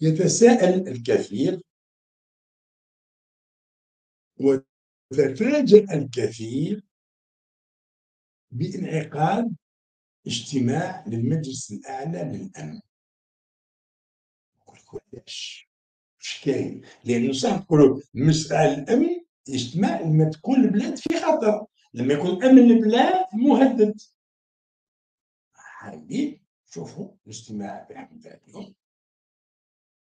يتساءل الكثير وتفاجأ الكثير بانعقاد اجتماع للمجلس الأعلى للأمن. علاش واش كاين. لأنه صح نقولوا المجلس الأعلى للأمن اجتماع لما تكون البلاد في خطر لما يكون أمن البلاد مهدد. هذه شوفوا الاجتماع بحمد الله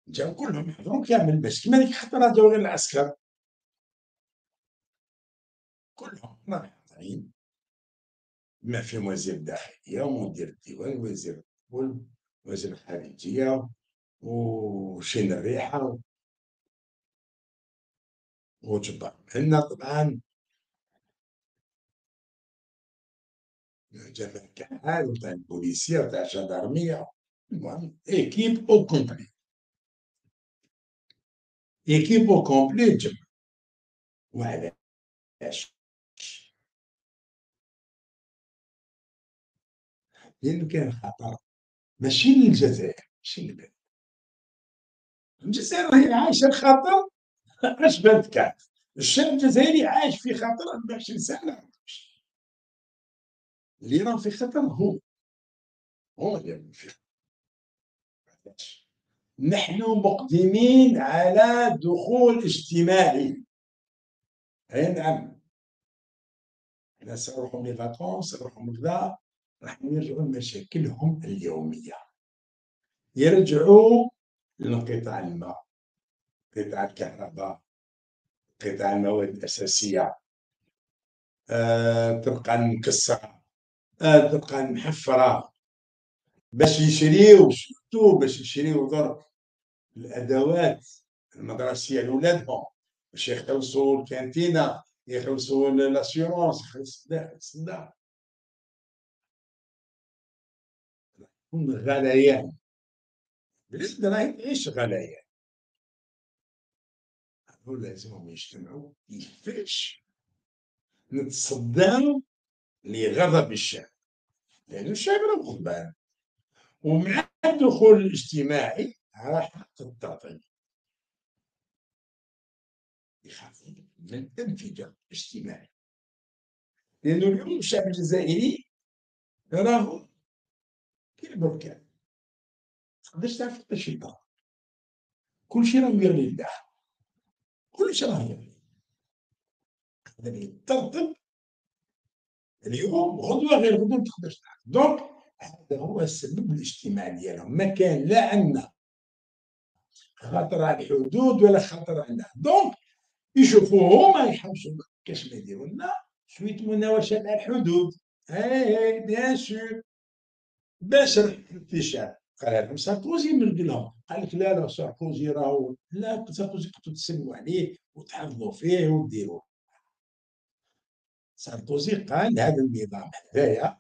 جاو كلهم يحضروا كامل باش كيما ديك الخطره جاو غير العسكر. كلهم راهم حاضرين بما فيهم وزير الداخليه ومدير الديوان وزير الدخول وزير الخارجية وشين الريحة وجبار عندنا طبعا جمال كحال وتاع البوليسية وتاع الجدارميه المهم équipe au complet équipe au complet تجمع وعلاش لأنه كان خطر. ماشي للجزائر ماشي للبلاد. الجزائر راهي عايشة الخطر اش كانت الشعب الجزائري عايش في خطر 24 سنة. اللي راه في خطر هو. هو اللي في خطر نحن مقدمين على دخول اجتماعي. أي نعم. إحنا سنروحوا من فاكونس سنروحوا من كذا. راح يرجعوا لمشاكلهم اليومية. يرجعوا لانقطاع الماء قطاع الكهرباء قطاع المواد الأساسية آه، تبقى مكسرة آه، تبقى محفرة. باش يشريو شفتو باش يشريو درك الأدوات المدرسية لولادهم. باش يخلصوا الكانتينة يخلصوا لاسيورونس يخلص الدار هم غليان بالنسبة راهي تعيش غليان لازمهم يجتمعوا كيفاش نتصداو لغضب الشعب. لأن الشعب راه غضبان ومع الدخول الاجتماعي راح تنتظم يخافون من الانفجار الاجتماعي لأنه اليوم الشعب الجزائري راهو كالبركان تقدرش تعرف حتى شي كل كلشي راه يغلي لله. كلشي راه يغلي تقدر يترتب اليوم غدوة غير غدوة ما تقدرش تعرف donc هذا هو السبب الاجتماع ديالهم ما كان لا عندنا خطر على الحدود ولا خطر على donc يشوفوا هما يحوسوا كاش ما يديروا لنا شوية مناوشات على الحدود. اي بيان سور باش الانتشار قال لهم ساركوزي من لهم قال لك لا لا ساركوزي راهو لا ساركوزي كنتو تسلموا عليه وتحافظوا فيه وديروه ساركوزي قال هذا النظام هذايا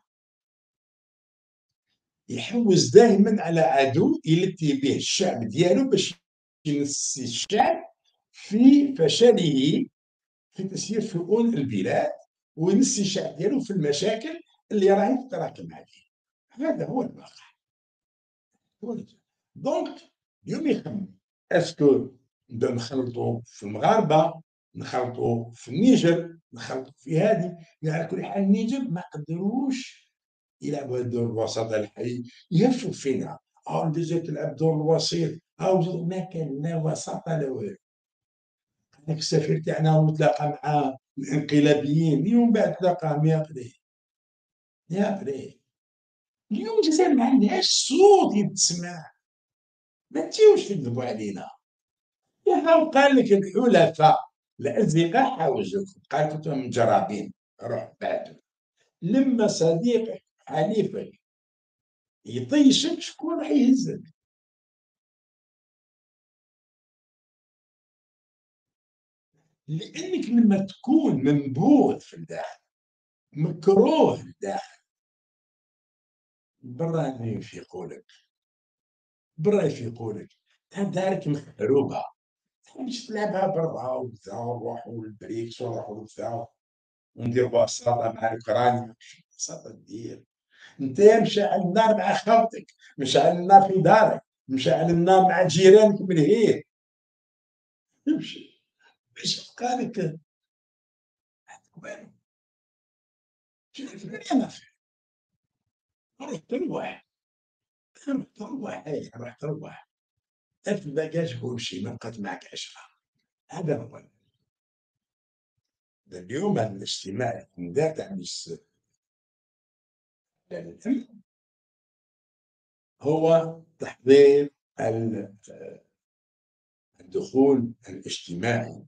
يحوز دائما على عدو يلتي به الشعب ديالو باش ينسي الشعب في فشله في تسيير شؤون البلاد وينسي الشعب ديالو في المشاكل اللي راهي تتراكم عليه. هذا هو الواقع. donc اليوم يخمم est-ce que نبداو نخلطوا في المغاربة نخلطوا في النيجر نخلطوا في هذه على كل حال النيجر ما قدروش يلعبوا الدور الوسط الحي يهفوا فينا. أو الجزائر تلعب دور الوسيط أو ما كان لا وسط لا والو. هذاك السفير تاعنا وتلاقى مع الانقلابيين اليوم بعد تلاقى يا قري يا قري اليوم الجزائر ما عندهاش صوت يتسمع. ما تجيوش تكذبوا علينا. يا قال لك الحلفاء الأصدقاء حاوزوكم قال كنتم مجربين روح بعد لما صديقك حليفك يطيشك شكون راح يهزك؟ لأنك لما تكون منبوذ في الداخل مكروه في الداخل برا يفيقوا لك برا يفيقوا لك دارك مخروبه مش تلعبها برا وكذا ونروحوا للبريكس ونروحوا لكذا ونديروا بساطة مع اوكرانيا بساطة دير. أنت مشعل النار مع خالتك مشعل النار في دارك مشعل النار مع جيرانك من هيه يمشي باش بقى لك والو. ما في. روح تروح روح تروح اي روح تروح ألف باجاج وامشي ما بقات معك عشرة هذا هو. اليوم الاجتماع اللي تاع هو تحضير الدخول الاجتماعي.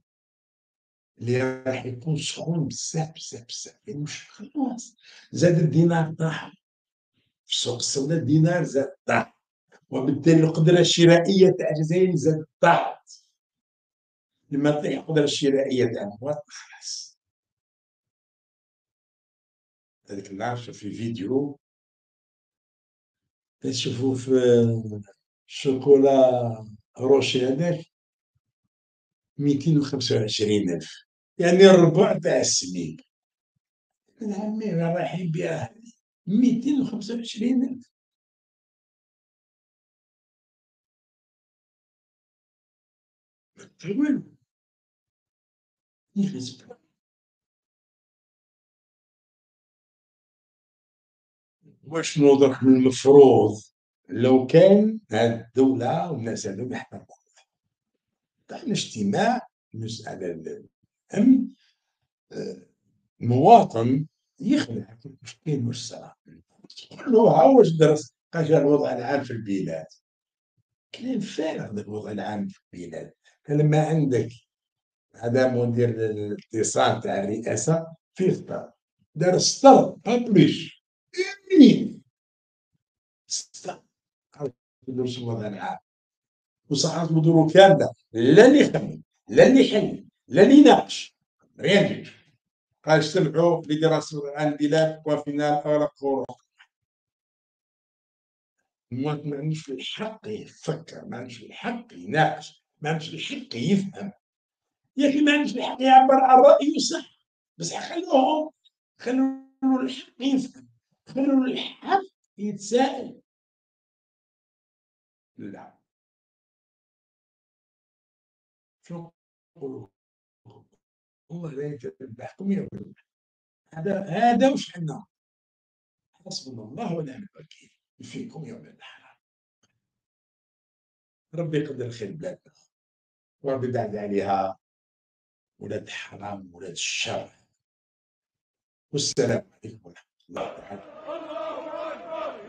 اللي راح يكون سخون بزاف بزاف بزاف مش خلاص. زاد الدينار طاح. السوق السوداء الدينار زاد طاح وبالتالي القدرة الشرائية تاع الجزائر زاد طاحت لما تطيح القدرة الشرائية تاع المواطن خلاص هذيك النهار في فيديو. تشوفوا في شوكولا روشي هذاك؟ ميتين وخمسة وعشرين ألف. يعني الربع تاع السنين. من عمي رايحين بها. ميتين وخمسة وعشرين ألف. والو واش نوضح من المفروض؟ لو كان هذه الدولة والناس هذو يحترموا طيب اجتماع مسألة الأمن المواطن يخلع مش كاين واش صرا تقول له ها واش درس. قال الوضع العام في البلاد؟ كلام فارغ الوضع العام في البلاد؟ لما عندك. هذا مدير الاتصال تاع الرئاسة في خطر دار سطر بابليش منين سطر يدرس الوضع العام. وصحات مديرو كاملة. لا اللي يخمم لا اللي يحل لا اللي يناقش ريان اجتمعوا لدراسة البلاد وفينال اغلق خروج المواطن ما عندوش الحق يفكر ما عندوش الحق يناقش ما عندوش الحق يفهم. يا أخي ما عندوش الحق يعبر عن رايه صح. بس خلوهم خلوا الحق يفهم خلوا الحق يتساءل. لا. شو نقولوا؟ الله لا يتبعكم يا هذا هذا وش عندنا حسبنا الله ونعم الوكيل. فيكم يوم الحرام. ربي يقدر الخير بلادنا. وربي بعد عليها ولاد الحرام ولاد الشر. والسلام عليكم ورحمة الله تعالى الله أكبر.